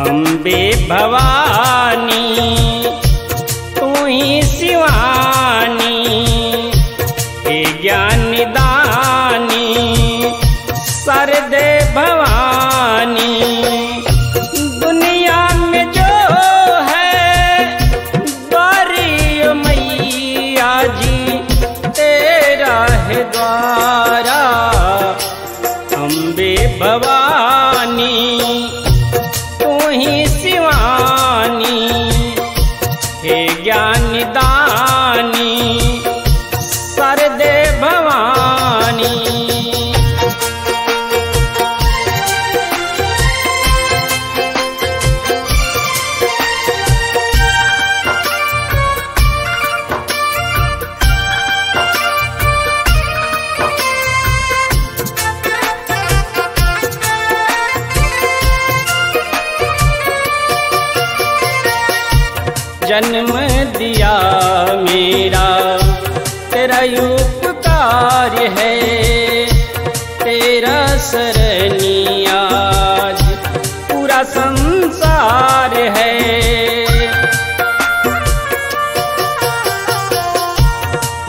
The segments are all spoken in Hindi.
अम्बे भवानी तू ही शिवानी हे ज्ञान दानी, सरदे भवानी, दुनिया में जो है मैया जी, तेरा द्वारा। ज्ञान दानी। जन्म दिया मेरा। तेरा उपकार है, तेरा आज। पूरा संसार है।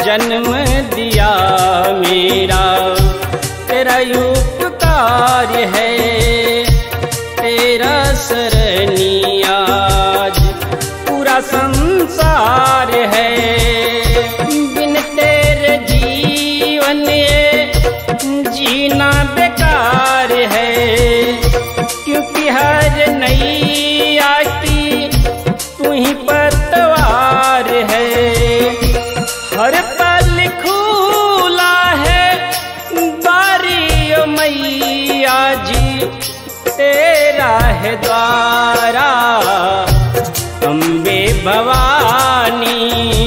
जन्म दिया मेरा, तेरा उपकार है, तेरा आज पूरा संसार है। बिन तेरे जीवन ये जीना बेकार है। क्योंकि हर नैया आती तू ही पतवार है। हर पल खुला है बारी मैया जी, तेरा है द्वारा। भवानी।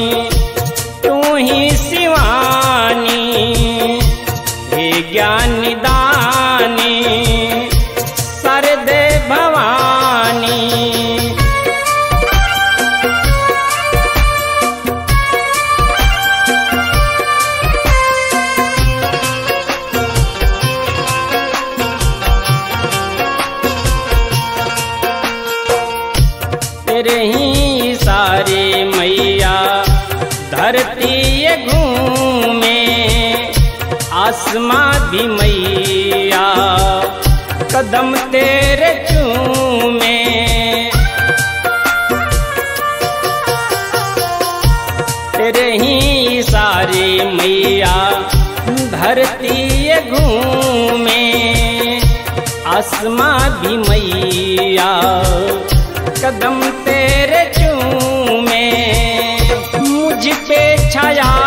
तेरे ही सारे मैया धरती घूमे, आसमां भी मैया। कदम तेरे चूमे। तेरे ही सारे मैया धरती घूमे, आसमां भी मैया। कदम तेरे चूमे। मुझ पे छाया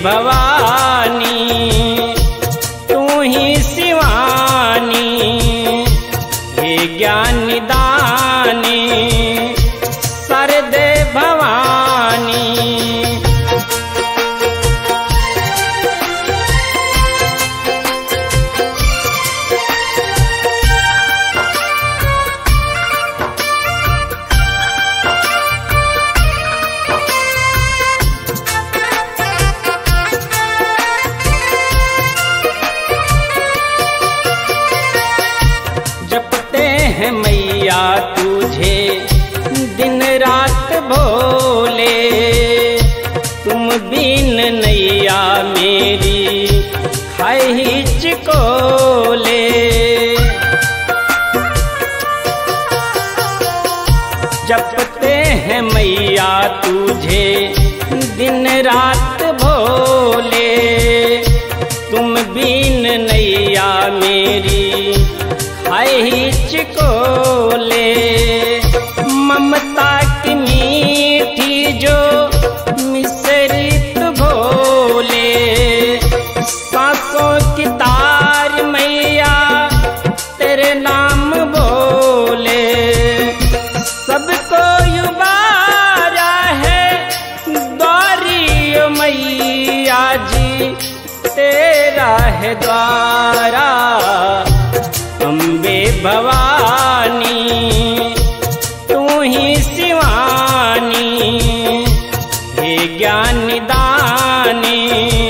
अम्बे भवानी खाए हिचकोले जपते हैं मैया तुझे, दिन रात भोले। तुम बिन नैया मेरी हाय हिचकोले का है द्वारा अम्बे भवानी तू ही शिवानी हे ज्ञान दानी।